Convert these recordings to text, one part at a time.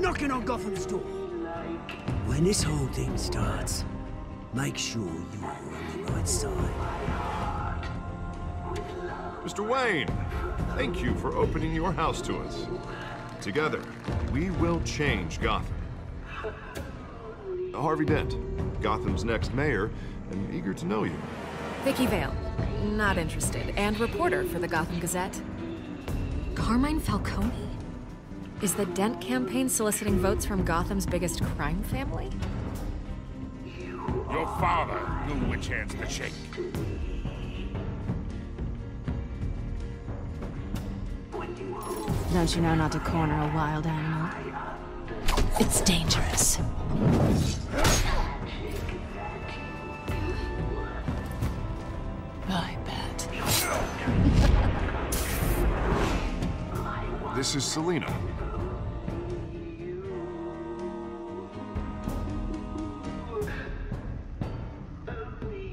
revolution is knocking on Gotham's door. When this whole thing starts, make sure you're on the right side. Mr. Wayne, thank you for opening your house to us. Together, we will change Gotham. Harvey Dent, Gotham's next mayor, and eager to know you. Vicki Vale, not interested, and reporter for the Gotham Gazette. Carmine Falcone? Is the Dent campaign soliciting votes from Gotham's biggest crime family? Your father knew which hands to shake. Don't you know not to corner a wild animal? It's dangerous. This is Selina.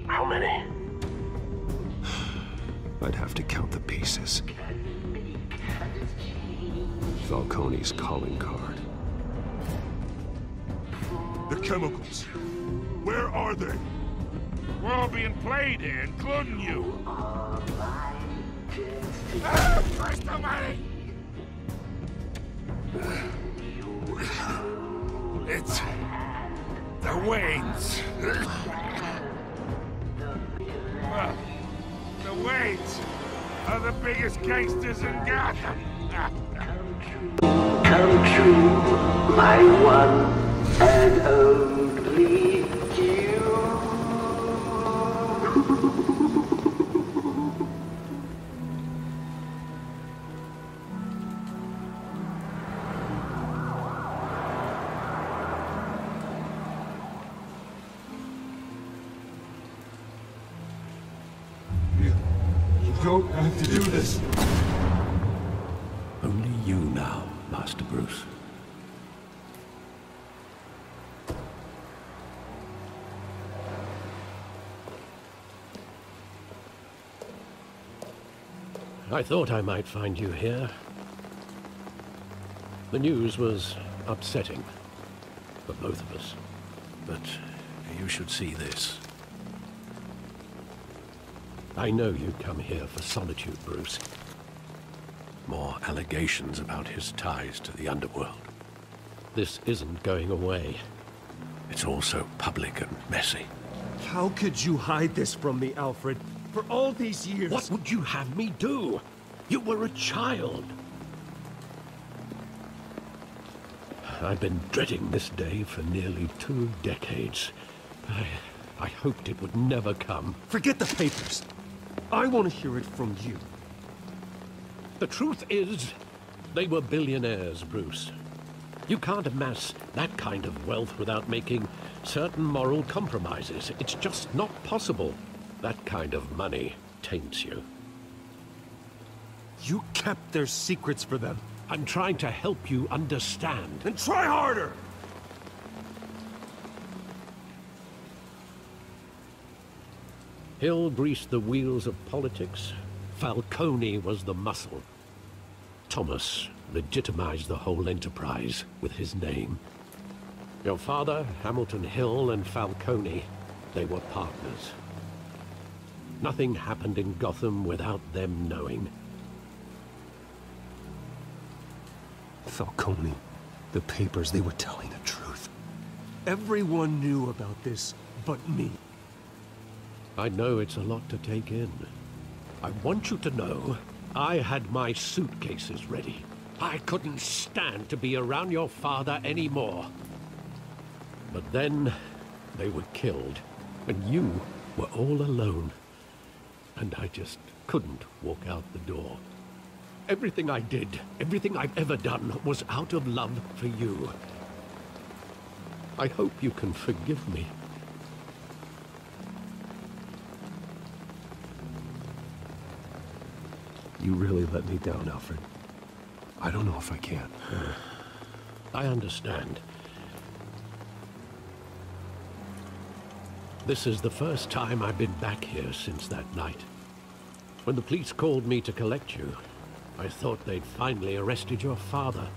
How many? I'd have to count the pieces. Falcone's calling card. The chemicals. Where are they? We're all being played here, including you. Ah, Christ almighty! It's... the Waynes. Well, the Waynes are the biggest gangsters in Gotham. Come true, my one and only don't have to do this. Only you now, Master Bruce. I thought I might find you here. The news was upsetting for both of us. But you should see this. I know you'd come here for solitude, Bruce. More allegations about his ties to the underworld. This isn't going away. It's all so public and messy. How could you hide this from me, Alfred? For all these years. What would you have me do? You were a child. I've been dreading this day for nearly two decades. I, I hoped it would never come. Forget the papers. I want to hear it from you. The truth is, they were billionaires, Bruce. You can't amass that kind of wealth without making certain moral compromises. It's just not possible. That kind of money taints you. You kept their secrets for them. I'm trying to help you understand. And try harder! Hill greased the wheels of politics. Falcone was the muscle. Thomas legitimized the whole enterprise with his name. Your father, Hamilton Hill, and Falcone, they were partners. Nothing happened in Gotham without them knowing. Falcone, the papers, they were telling the truth. Everyone knew about this but me. I know it's a lot to take in. I want you to know I had my suitcases ready. I couldn't stand to be around your father anymore. But then they were killed, and you were all alone. And I just couldn't walk out the door. Everything I did, everything I've ever done, was out of love for you. I hope you can forgive me. You really let me down, Alfred. I don't know if I can. I understand. This is the first time I've been back here since that night. When the police called me to collect you, I thought they'd finally arrested your father.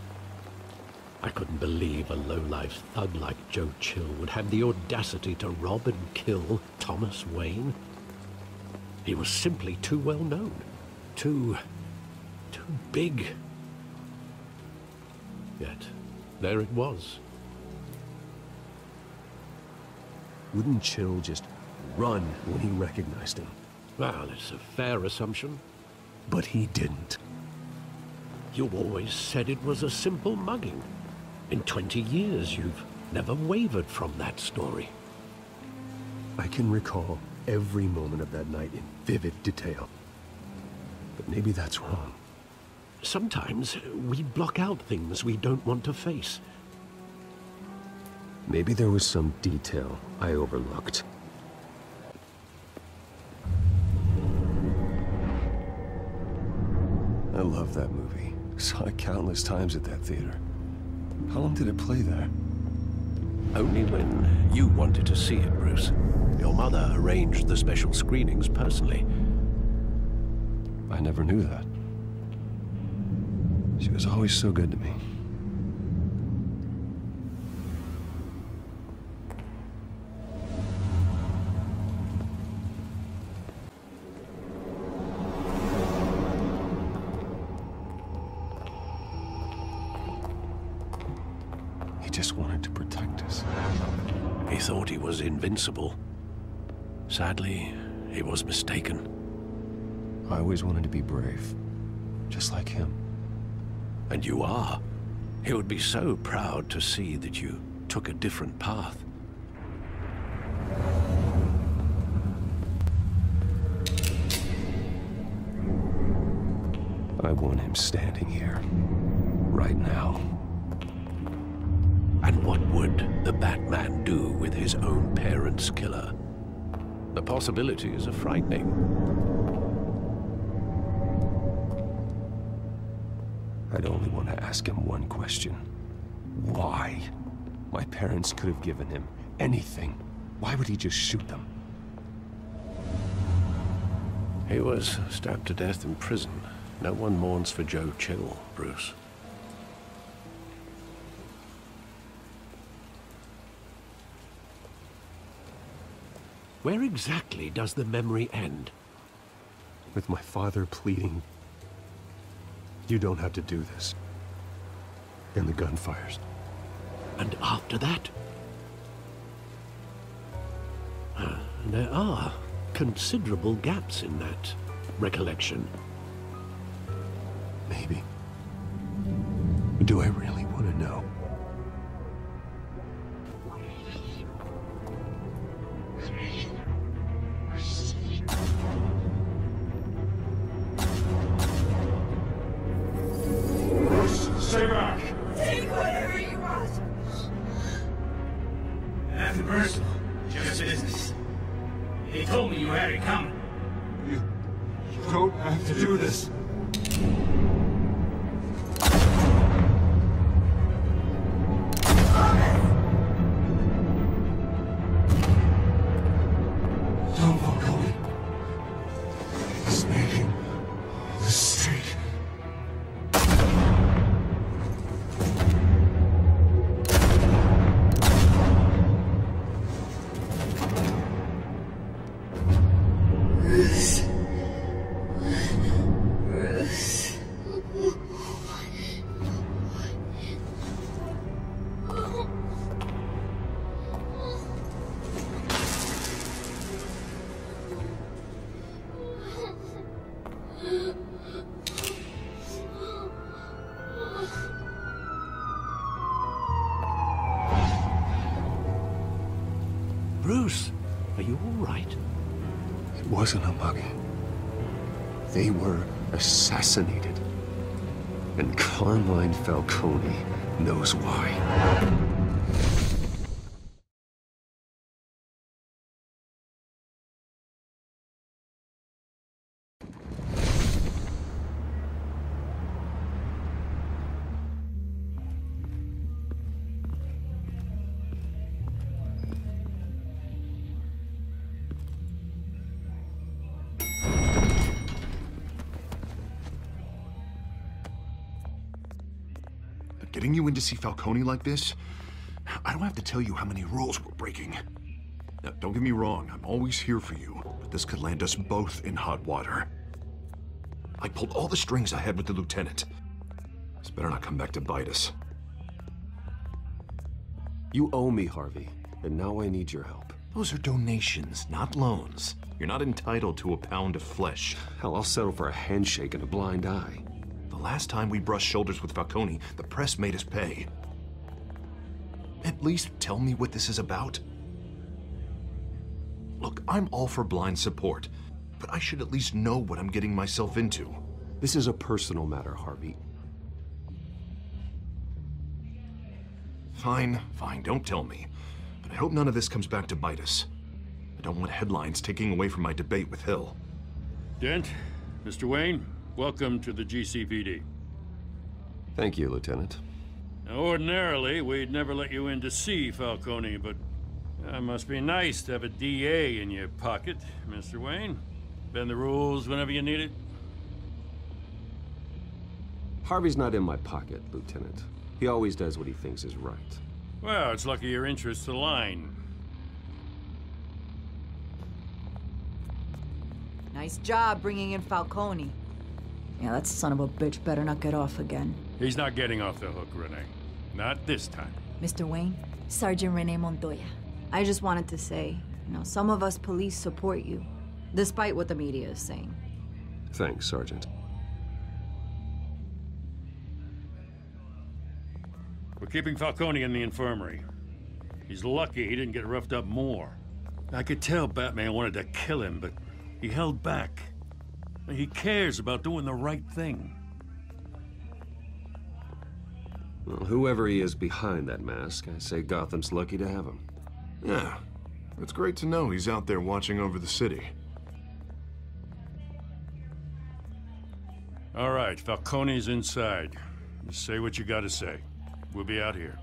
I couldn't believe a low-life thug like Joe Chill would have the audacity to rob and kill Thomas Wayne. He was simply too well known. Too... too big. Yet, there it was. Wouldn't Chill just run when he recognized him? Well, it's a fair assumption. But he didn't. You always said it was a simple mugging. In 20 years, you've never wavered from that story. I can recall every moment of that night in vivid detail. But maybe that's wrong. Sometimes we block out things we don't want to face. Maybe there was some detail I overlooked. I love that movie. Saw it countless times at that theater. How long did it play there? Only when you wanted to see it, Bruce. Your mother arranged the special screenings personally. I never knew that. She was always so good to me. He just wanted to protect us. He thought he was invincible. Sadly, he was mistaken. I always wanted to be brave, just like him. And you are. He would be so proud to see that you took a different path. I want him standing here, right now. And what would the Batman do with his own parents' killer? The possibilities are frightening. I'd only want to ask him one question. Why? My parents could have given him anything. Why would he just shoot them? He was stabbed to death in prison. No one mourns for Joe Chill, Bruce. Where exactly does the memory end? With my father pleading, you don't have to do this. And the gunfires. And after that? Uh, there are considerable gaps in that recollection. Maybe. Do I really want to know? Wasn't a mugging. They were assassinated. And Carmine Falcone knows why. To see Falcone like this, I don't have to tell you how many rules we're breaking. Now, don't get me wrong, I'm always here for you, but this could land us both in hot water. I pulled all the strings I had with the lieutenant. This better not come back to bite us. You owe me, Harvey, and now I need your help. Those are donations, not loans. You're not entitled to a pound of flesh. Hell, I'll settle for a handshake and a blind eye. The last time we brushed shoulders with Falcone, the press made us pay. At least tell me what this is about. Look, I'm all for blind support, but I should at least know what I'm getting myself into. This is a personal matter, Harvey. Fine, fine, don't tell me. But I hope none of this comes back to bite us. I don't want headlines taking away from my debate with Hill. Dent, Mr. Wayne, welcome to the GCPD. Thank you, Lieutenant. Now, ordinarily, we'd never let you in to see Falcone, but it must be nice to have a DA in your pocket, Mr. Wayne. Bend the rules whenever you need it. Harvey's not in my pocket, Lieutenant. He always does what he thinks is right. Well, it's lucky your interests align. Nice job bringing in Falcone. Yeah, that son of a bitch better not get off again. He's not getting off the hook, Renee. Not this time. Mr. Wayne, Sergeant Renee Montoya. I just wanted to say, you know, some of us police support you, despite what the media is saying. Thanks, Sergeant. We're keeping Falcone in the infirmary. He's lucky he didn't get roughed up more. I could tell Batman wanted to kill him, but he held back. He cares about doing the right thing. Well, whoever he is behind that mask, I say Gotham's lucky to have him. Yeah, it's great to know he's out there watching over the city. All right, Falcone's inside. Just say what you gotta say. We'll be out here.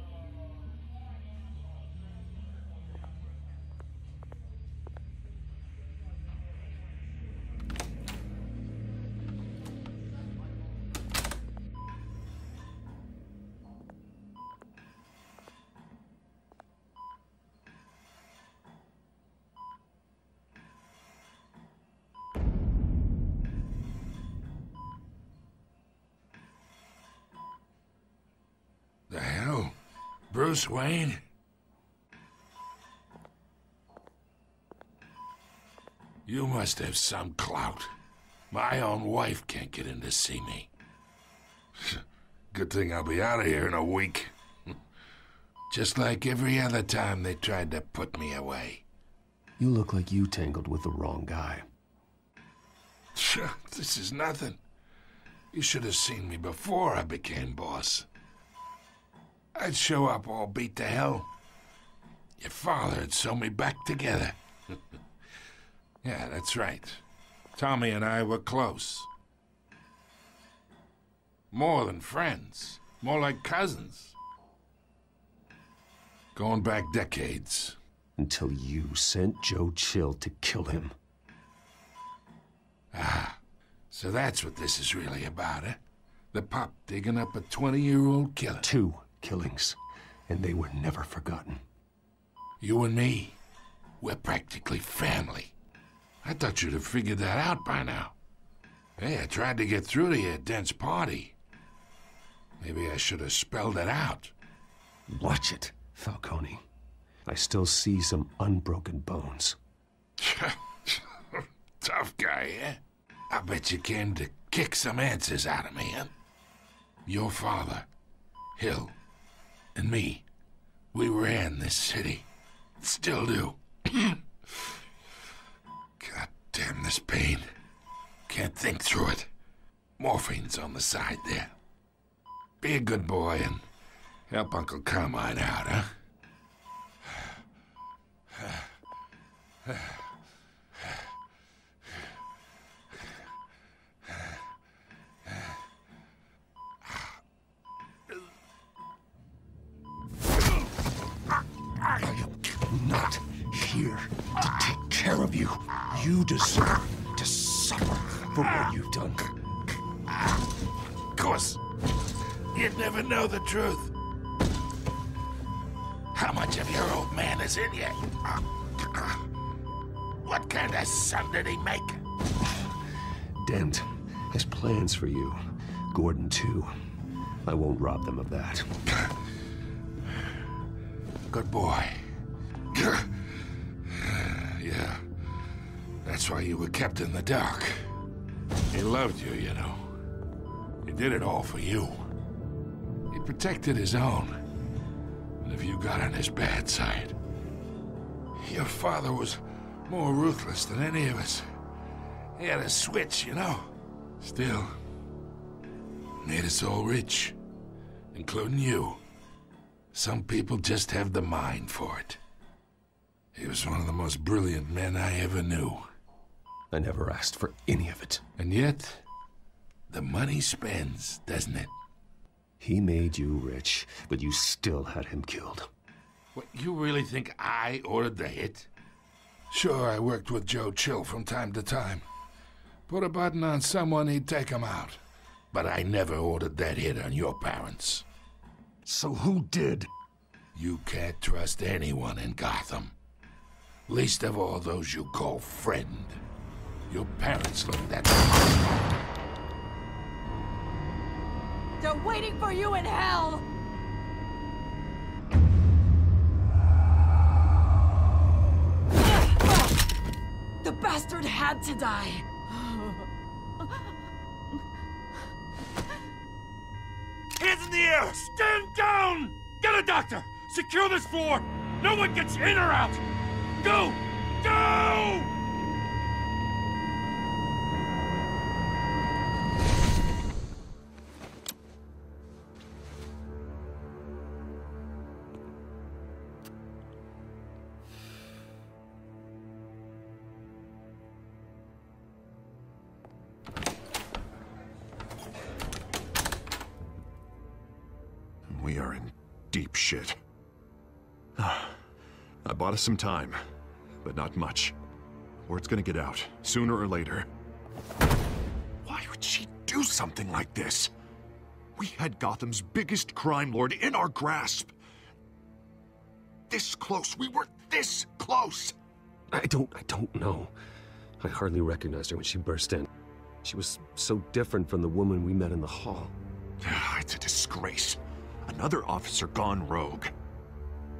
Bruce Wayne? You must have some clout. My own wife can't get in to see me. Good thing I'll be out of here in a week. Just like every other time they tried to put me away. You look like you tangled with the wrong guy. This is nothing. You should have seen me before I became boss. I'd show up all beat to hell. Your father'd sew me back together. yeah, that's right. Tommy and I were close. More than friends. More like cousins. Going back decades. Until you sent Joe Chill to kill him. Ah, so that's what this is really about, eh? The pup digging up a 20-year-old killer. Two killings, and they were never forgotten. You and me, we're practically family. I thought you'd have figured that out by now. Hey, I tried to get through to you at Dent's party. Maybe I should have spelled it out. Watch it, Falcone. I still see some unbroken bones. Tough guy, eh? I bet you came to kick some answers out of me, huh? Your father, Hill, and me, we ran this city. Still do. God damn this pain. Can't think through it. Morphine's on the side there. Be a good boy and help Uncle Carmine out, huh? you. Deserve to suffer for what you've done. Of course. you'd never know the truth. How much of your old man is in you? What kind of son did he make? Dent has plans for you. Gordon, too. I won't rob them of that. Good boy. That's why you were kept in the dark. He loved you, you know. He did it all for you. He protected his own. And if you got on his bad side, your father was more ruthless than any of us. He had a switch, you know. Still, made us all rich, including you. Some people just have the mind for it. He was one of the most brilliant men I ever knew. I never asked for any of it. And yet, the money spends, doesn't it? He made you rich, but you still had him killed. What, you really think I ordered the hit? Sure, I worked with Joe Chill from time to time. Put a button on someone, he'd take him out. But I never ordered that hit on your parents. So who did? You can't trust anyone in Gotham. Least of all those you call friend. Your parents looked at They're waiting for you in hell! The bastard had to die! Hands in the air! Stand down! Get a doctor! Secure this floor! No one gets in or out! Go! Go! Shit. Ah, I bought us some time, but not much. Word's gonna get out, sooner or later. Why would she do something like this? We had Gotham's biggest crime lord in our grasp. This close. We were this close. I don't, I don't know. I hardly recognized her when she burst in. She was so different from the woman we met in the hall. Ah, it's a disgrace. Another officer gone rogue.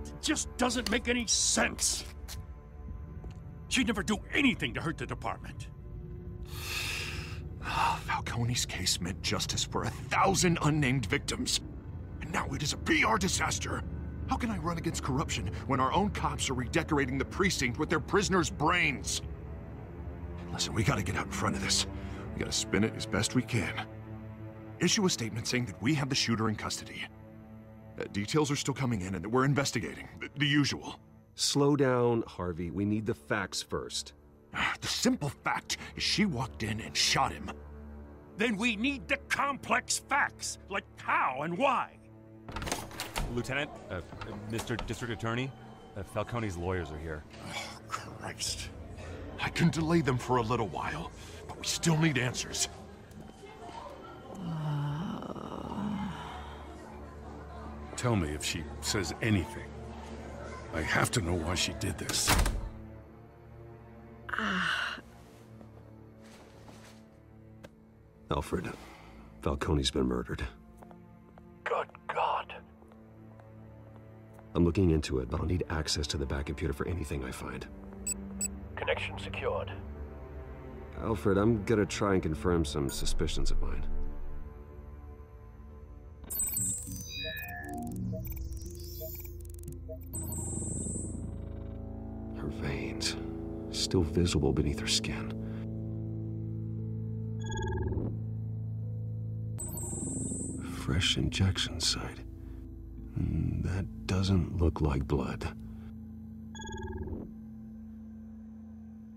It just doesn't make any sense. She'd never do anything to hurt the department. Falcone's case meant justice for a thousand unnamed victims. And now it is a PR disaster. How can I run against corruption when our own cops are redecorating the precinct with their prisoners' brains? Listen, we gotta get out in front of this. We gotta spin it as best we can. Issue a statement saying that we have the shooter in custody. Uh, details are still coming in and we're investigating. The, the usual. Slow down, Harvey. We need the facts first. The simple fact is she walked in and shot him. Then we need the complex facts, like how and why. Lieutenant, uh, Mr. District Attorney, uh, Falcone's lawyers are here. Oh, Christ. I can delay them for a little while, but we still need answers. Tell me if she says anything. I have to know why she did this. Ah. Alfred, Falcone's been murdered. Good God. I'm looking into it, but I'll need access to the Batcomputer for anything I find. Connection secured. Alfred, I'm gonna try and confirm some suspicions of mine. Still visible beneath her skin. Fresh injection site. Hmm, That doesn't look like blood.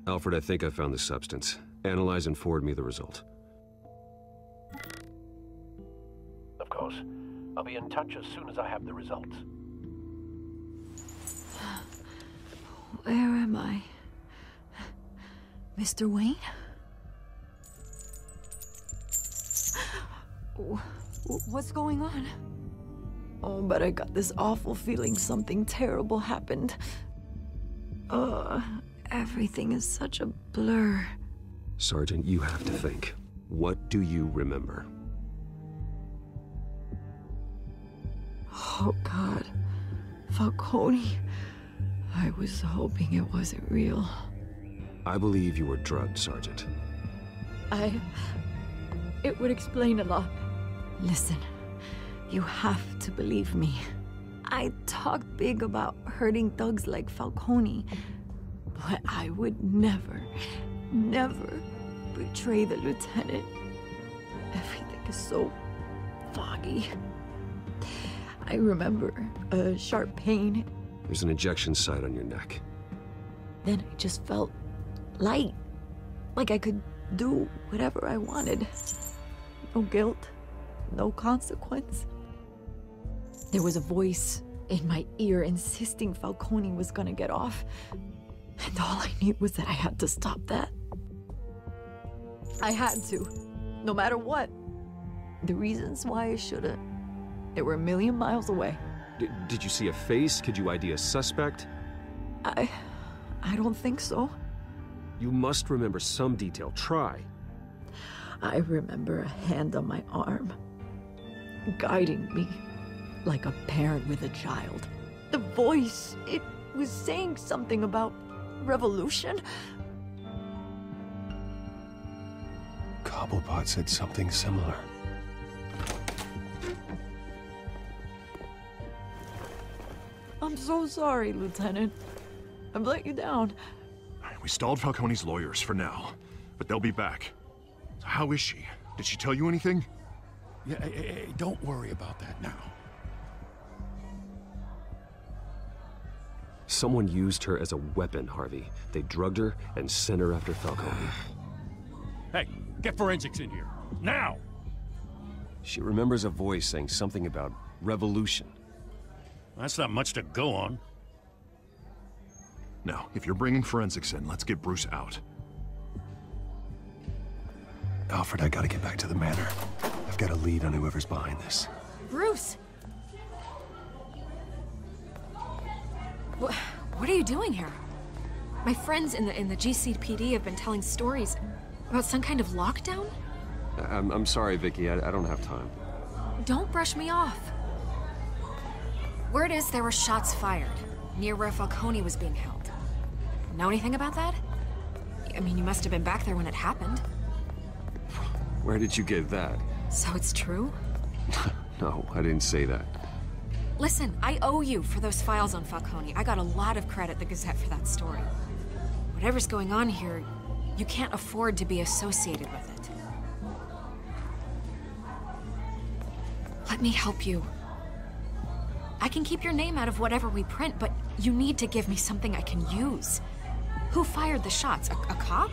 Alfred, I think I found the substance. Analyze and forward me the result. Of course. I'll be in touch as soon as I have the results. Where am I? Mr. Wayne? what's going on? Oh, but I got this awful feeling something terrible happened. Uh, everything is such a blur. Sergeant, you have to think. What do you remember? Oh, God. Falcone. I was hoping it wasn't real. I believe you were drugged, Sergeant. I. It would explain a lot. Listen, you have to believe me. I talk big about hurting thugs like Falcone, but I would never, never betray the lieutenant. Everything is so foggy. I remember a sharp pain. There's an injection site on your neck. Then I just felt light. Like I could do whatever I wanted. No guilt, no consequence. There was a voice in my ear insisting Falcone was gonna get off. And all I knew was that I had to stop that. I had to, no matter what. The reasons why I shouldn't, they were a million miles away. D did you see a face? Could you ID a suspect? I. I don't think so. You must remember some detail. Try. I remember a hand on my arm, guiding me like a parent with a child. The voice, it was saying something about revolution. Cobblepot said something similar. I'm so sorry, Lieutenant. I've let you down. We stalled Falcone's lawyers for now, but they'll be back. So how is she? Did she tell you anything? Yeah, hey, hey, hey, don't worry about that now. Someone used her as a weapon, Harvey. They drugged her and sent her after Falcone. hey, get forensics in here. Now! She remembers a voice saying something about revolution. That's not much to go on. Now, if you're bringing forensics in, let's get Bruce out. Alfred, I gotta get back to the manor. I've got a lead on whoever's behind this. Bruce! What, what are you doing here? My friends in the in the GCPD have been telling stories about some kind of lockdown? I'm, I'm sorry, Vicki. I, I don't have time. Don't brush me off. Word is there were shots fired near where Falcone was being held. Know anything about that? I mean, you must have been back there when it happened. Where did you get that? So it's true? no, I didn't say that. Listen, I owe you for those files on Falcone. I got a lot of credit the Gazette for that story. Whatever's going on here, you can't afford to be associated with it. Let me help you. I can keep your name out of whatever we print, but you need to give me something I can use. Who fired the shots? A, a cop?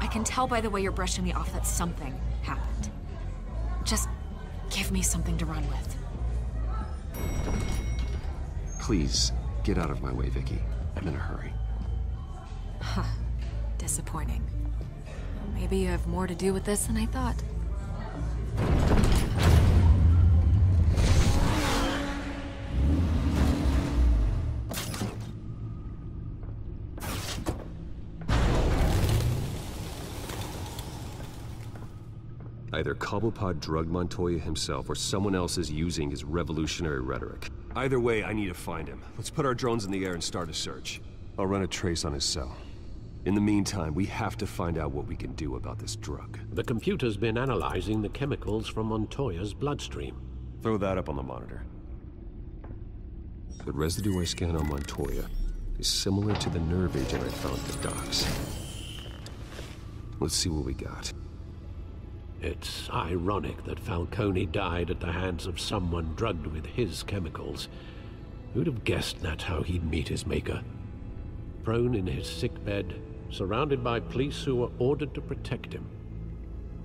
I can tell by the way you're brushing me off that something happened. Just give me something to run with. Please, get out of my way, Vicki. I'm in a hurry. Huh. Disappointing. Maybe you have more to do with this than I thought. Either Cobblepot drugged Montoya himself or someone else is using his revolutionary rhetoric. Either way, I need to find him. Let's put our drones in the air and start a search. I'll run a trace on his cell. In the meantime, we have to find out what we can do about this drug. The computer's been analyzing the chemicals from Montoya's bloodstream. Throw that up on the monitor. The residue I scan on Montoya is similar to the nerve agent I found at the docks. Let's see what we got. It's ironic that Falcone died at the hands of someone drugged with his chemicals. Who'd have guessed that's how he'd meet his maker? Prone in his sickbed, surrounded by police who were ordered to protect him.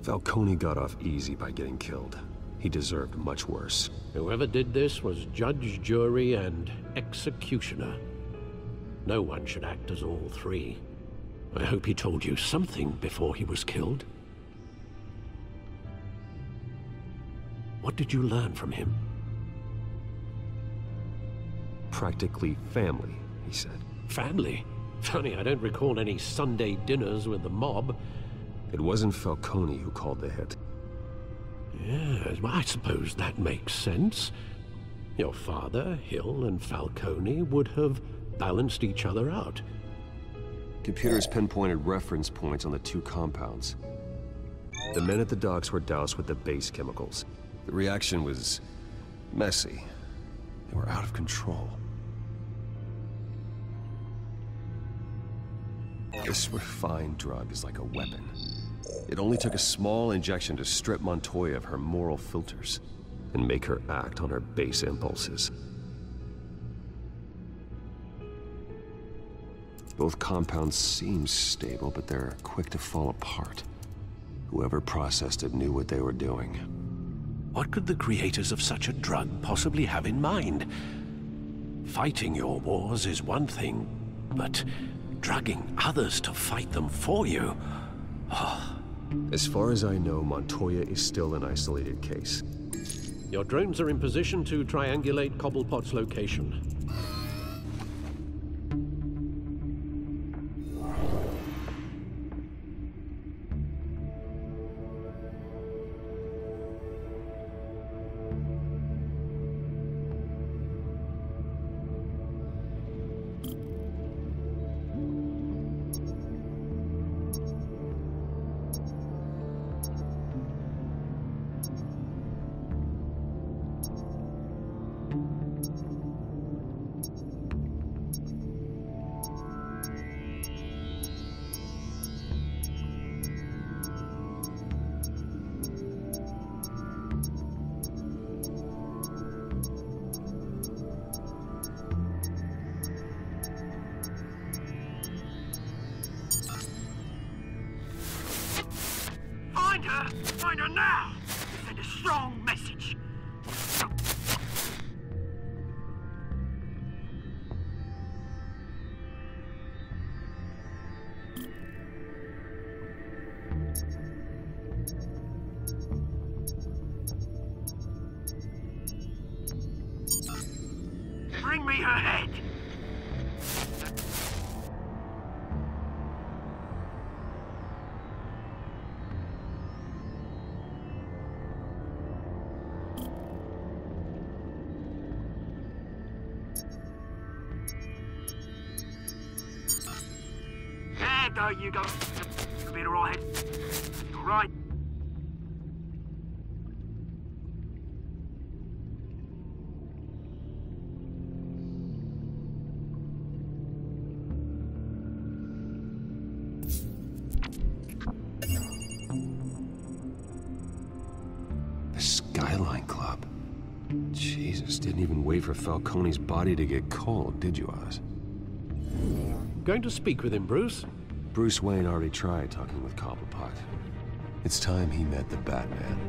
Falcone got off easy by getting killed. He deserved much worse. Whoever did this was judge, jury, and executioner. No one should act as all three. I hope he told you something before he was killed. What did you learn from him? Practically family, he said. Family? Funny, I don't recall any Sunday dinners with the mob. It wasn't Falcone who called the hit. Yes, well, I suppose that makes sense. Your father, Hill, and Falcone would have balanced each other out. Computers pinpointed reference points on the two compounds. The men at the docks were doused with the base chemicals. The reaction was messy. They were out of control. This refined drug is like a weapon. It only took a small injection to strip Montoya of her moral filters and make her act on her base impulses. Both compounds seem stable, but they're quick to fall apart. Whoever processed it knew what they were doing. What could the creators of such a drug possibly have in mind? Fighting your wars is one thing, but drugging others to fight them for you? Oh. As far as I know, Montoya is still an isolated case. Your drones are in position to triangulate Cobblepot's location. Me her head! Even wait for Falcone's body to get cold, did you, Oz? Going to speak with him, Bruce? Bruce Wayne already tried talking with Cobblepot. It's time he met the Batman.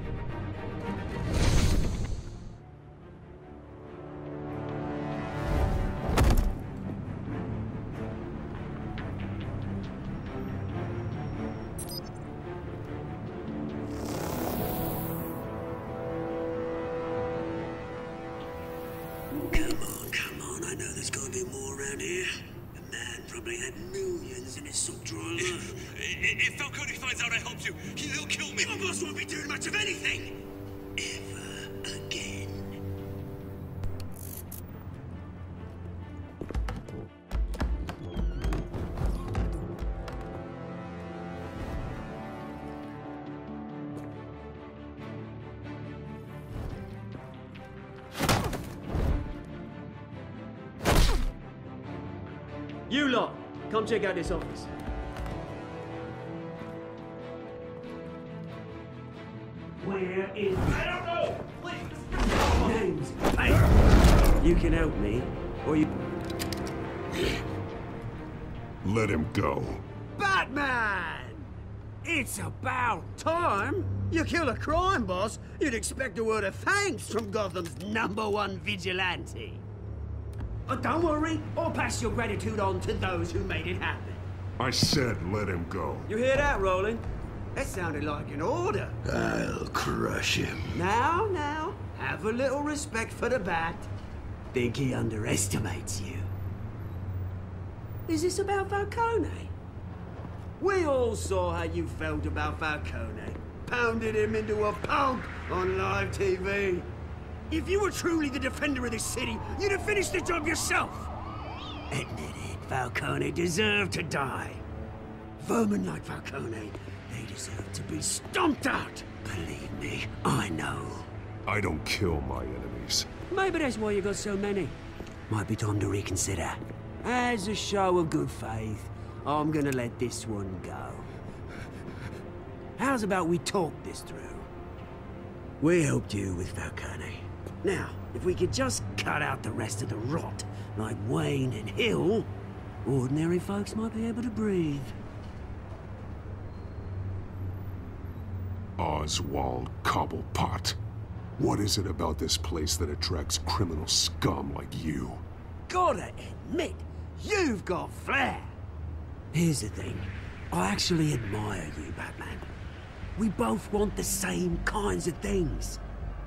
I know there's gotta be more around here. The man probably had millions in his sock drawer alone. If Falcone finds out I helped you, he'll kill me. Your boss won't be doing much of anything. Ever check out this office. Where is... I don't know. Please. Names. Hey, you can help me, or you... Let him go. Batman! It's about time. You kill a crime boss, you'd expect a word of thanks from Gotham's number one vigilante. Oh, don't worry, I'll pass your gratitude on to those who made it happen. I said let him go. You hear that, Roland? That sounded like an order. I'll crush him. Now, now, have a little respect for the bat. Think he underestimates you. Is this about Falcone? We all saw how you felt about Falcone. Pounded him into a pulp on live TV. If you were truly the defender of this city, you'd have finished the job yourself. Admit it, Falcone deserved to die. Vermin like Falcone, they deserve to be stomped out. Believe me, I know. I don't kill my enemies. Maybe that's why you got so many. Might be time to reconsider. As a show of good faith, I'm gonna let this one go. How's about we talk this through? We helped you with Falcone. Now, if we could just cut out the rest of the rot, like Wayne and Hill, ordinary folks might be able to breathe. Oswald Cobblepot. What is it about this place that attracts criminal scum like you? Gotta admit, you've got flair. Here's the thing. I actually admire you, Batman. We both want the same kinds of things.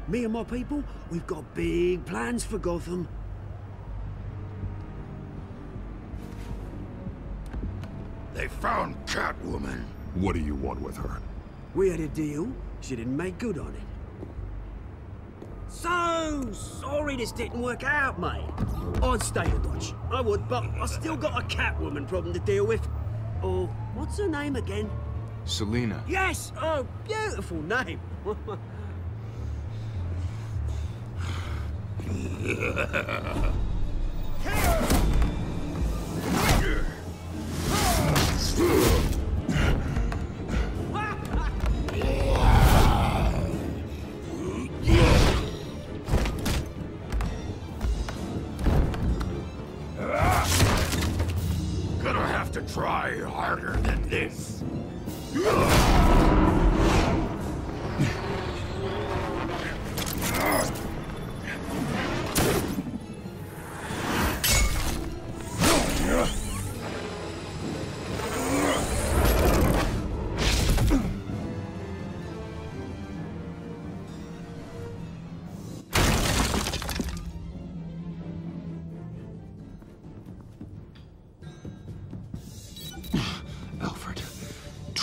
Me and my people, we've got big plans for Gotham. They found Catwoman. What do you want with her? We had a deal. She didn't make good on it. So sorry this didn't work out, mate. I'd stay a Dodge. I would, but I still got a Catwoman problem to deal with. Oh, what's her name again? Selina. Yes! Oh, beautiful name. Gonna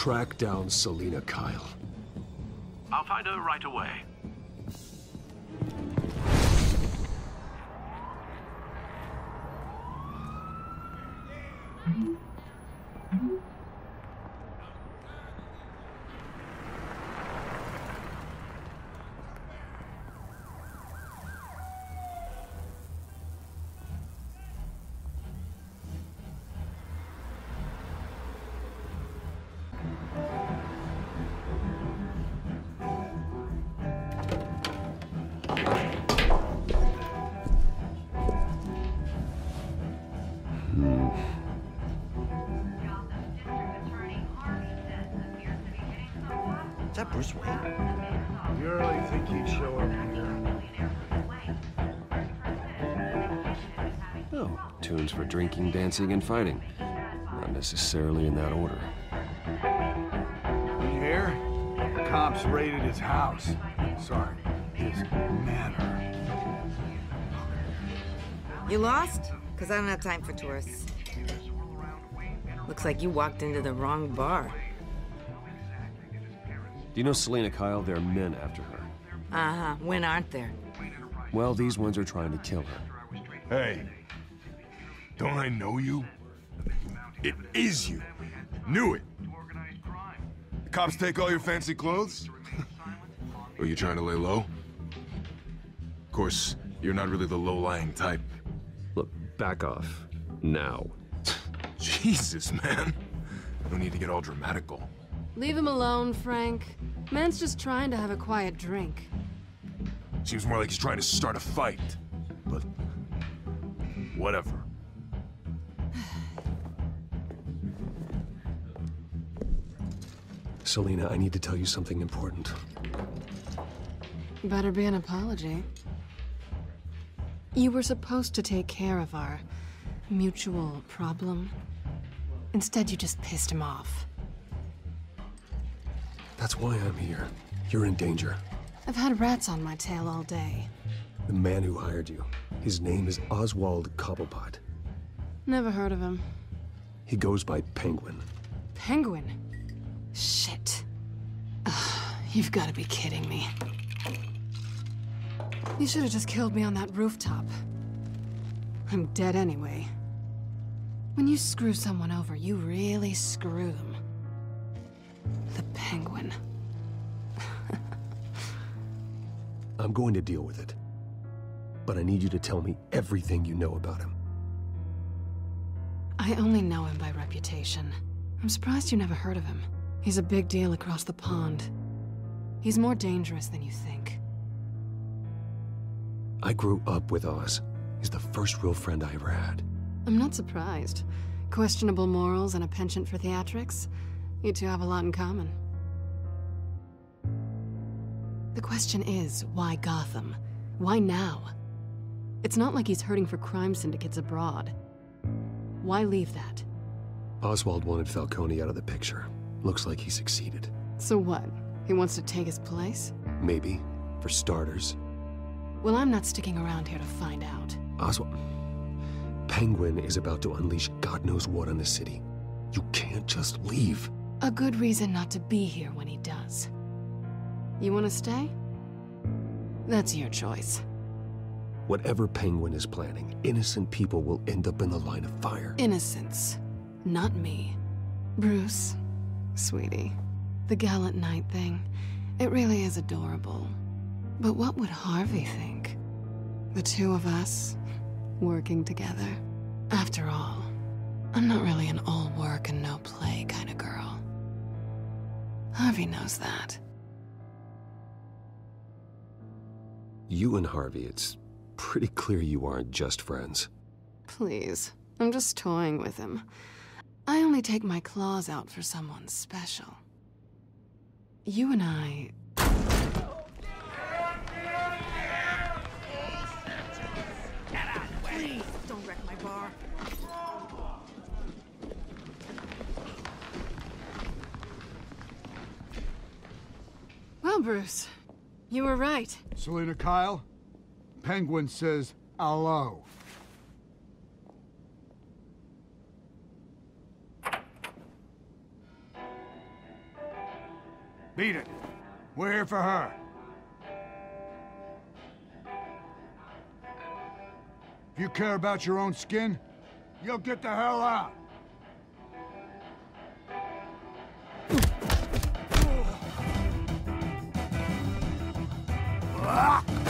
track down Selina Kyle. I'll find her right away. Bruce Wayne? You really think he'd show up here? Oh, tunes for drinking, dancing, and fighting. Not necessarily in that order. You hear? Cops raided his house. Sorry, his manor. You lost? Because I don't have time for tourists. Looks like you walked into the wrong bar. Do you know Selina Kyle? There are men after her. Uh-huh. When aren't there? Well, these ones are trying to kill her. Hey, don't I know you? It is you. Knew it. The cops take all your fancy clothes? Are you trying to lay low? Of course, you're not really the low-lying type. Look, back off. Now. Jesus, man. No need to get all dramatical. Leave him alone, Frank. Man's just trying to have a quiet drink. Seems more like he's trying to start a fight. But... whatever. Selina, I need to tell you something important. Better be an apology. You were supposed to take care of our mutual problem. Instead, you just pissed him off. That's why I'm here. You're in danger. I've had rats on my tail all day. The man who hired you, his name is Oswald Cobblepot. Never heard of him. He goes by Penguin. Penguin? Shit. Ugh, you've got to be kidding me. You should have just killed me on that rooftop. I'm dead anyway. When you screw someone over, you really screw them. Penguin. I'm going to deal with it. But I need you to tell me everything you know about him. I only know him by reputation. I'm surprised you never heard of him. He's a big deal across the pond. He's more dangerous than you think. I grew up with Oz. He's the first real friend I ever had. I'm not surprised. Questionable morals and a penchant for theatrics. You two have a lot in common. The question is, why Gotham? Why now? It's not like he's hurting for crime syndicates abroad. Why leave that? Oswald wanted Falcone out of the picture. Looks like he succeeded. So what? He wants to take his place? Maybe, for starters. Well, I'm not sticking around here to find out. Oswald. Penguin is about to unleash God knows what on the city. You can't just leave. A good reason not to be here when he does. You want to stay? That's your choice. Whatever Penguin is planning, innocent people will end up in the line of fire. Innocence. Not me. Bruce, sweetie, the gallant knight thing, it really is adorable. But what would Harvey think? The two of us, working together. After all, I'm not really an all work and no play kind of girl. Harvey knows that. You and Harvey, it's pretty clear you aren't just friends. Please, I'm just toying with him. I only take my claws out for someone special. You and I. Please, don't wreck my bar. Well, Bruce, you were right. Selina Kyle, Penguin says hello. Beat it. We're here for her. If you care about your own skin, you'll get the hell out. Ah!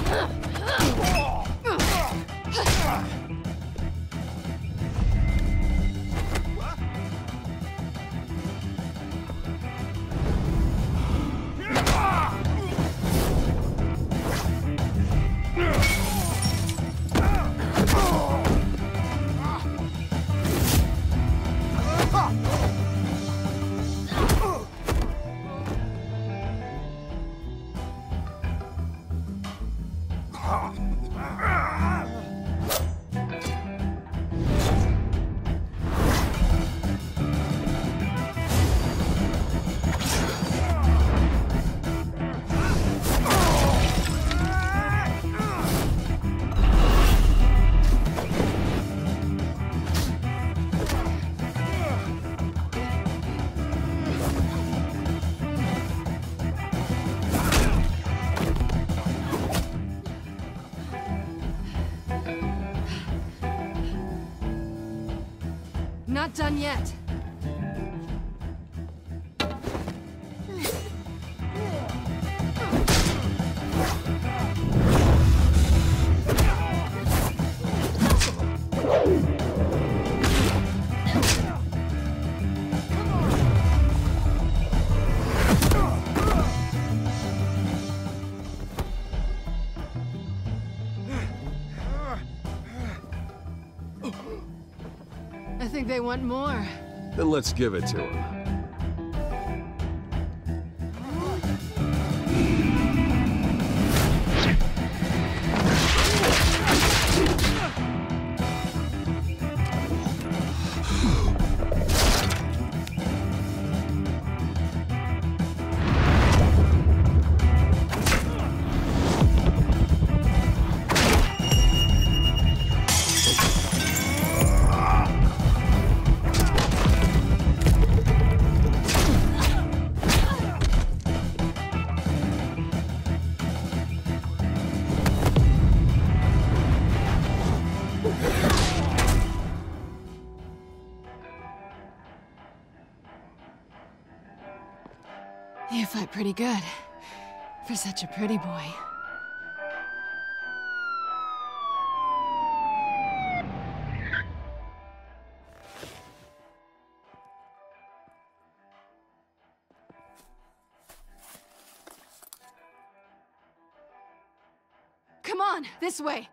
操！Done yet. Think they want more. Then let's give it to him. Such a pretty boy. Come on, this way.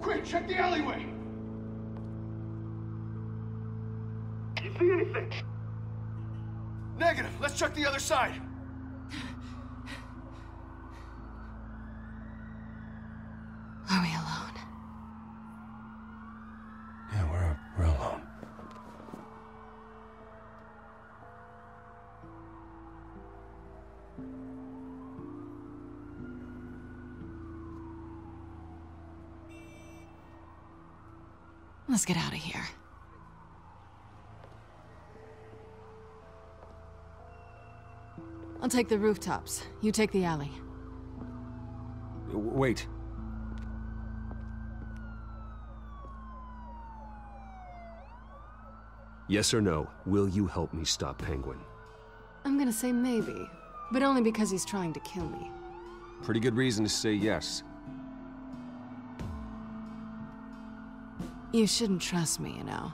Quick, check the alleyway! See anything? Negative. Let's check the other side. Are we alone? Yeah, we're, we're alone. Let's get out of here. I'll take the rooftops. You take the alley. Wait. Yes or no, will you help me stop Penguin? I'm gonna say maybe, but only because he's trying to kill me. Pretty good reason to say yes. You shouldn't trust me, you know.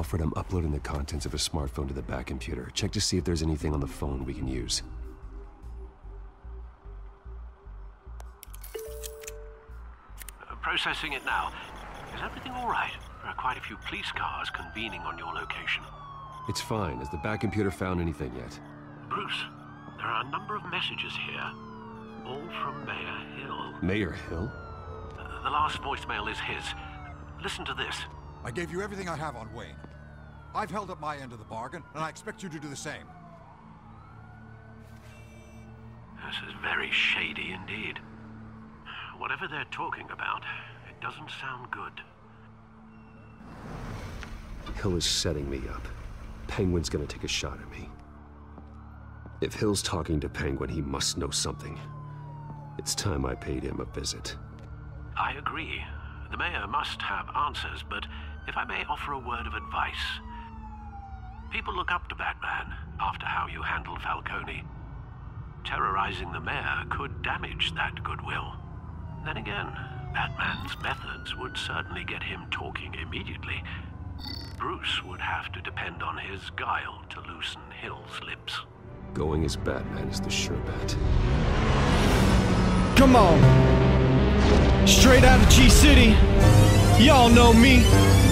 Alfred, I'm uploading the contents of a smartphone to the Batcomputer. Check to see if there's anything on the phone we can use. Uh, Processing it now. Is everything all right? There are quite a few police cars convening on your location. It's fine. Has the Batcomputer found anything yet? Bruce, there are a number of messages here, all from Mayor Hill. Mayor Hill? Uh, the last voicemail is his. Listen to this. I gave you everything I have on Wayne. I've held up my end of the bargain, and I expect you to do the same. This is very shady indeed. Whatever they're talking about, it doesn't sound good. Hill is setting me up. Penguin's gonna take a shot at me. If Hill's talking to Penguin, he must know something. It's time I paid him a visit. I agree. The mayor must have answers, but if I may offer a word of advice. People look up to Batman after how you handled Falcone. Terrorizing the mayor could damage that goodwill. Then again, Batman's methods would certainly get him talking immediately. Bruce would have to depend on his guile to loosen Hill's lips. Going as Batman is the sure bet. Come on. Straight out of G City. Y'all know me.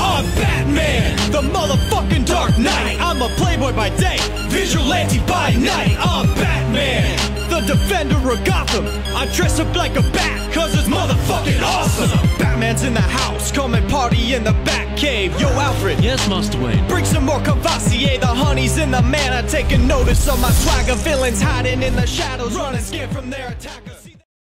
I'm Batman, the motherfucking Dark Knight. I'm a playboy by day, vigilante by night. I'm Batman, the defender of Gotham. I dress up like a bat, cause it's motherfucking awesome. Batman's in the house, come and party in the Batcave. Yo, Alfred. Yes, Master Wayne. Bring some more Cavassier, the honey's in the man. manor. Taking notice of my swagger. Villains hiding in the shadows, running scared from their attackers.